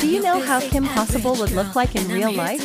Do you know how Kim Possible would look like in real life?